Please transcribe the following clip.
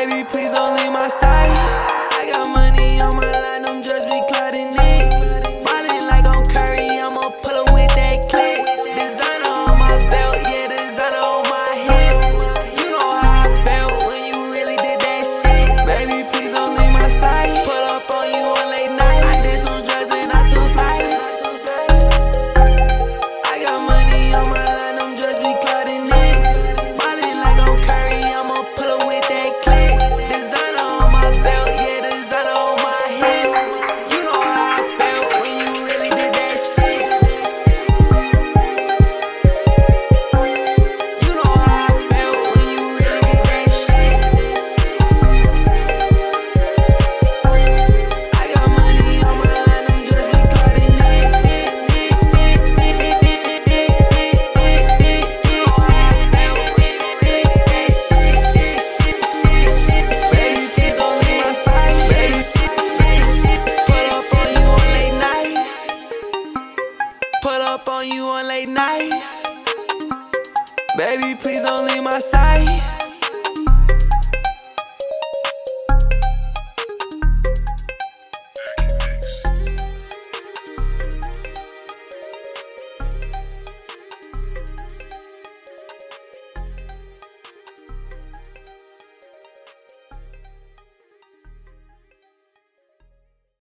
Baby, please don't leave my side. Put up on you on late nights. Baby, please don't leave my sight.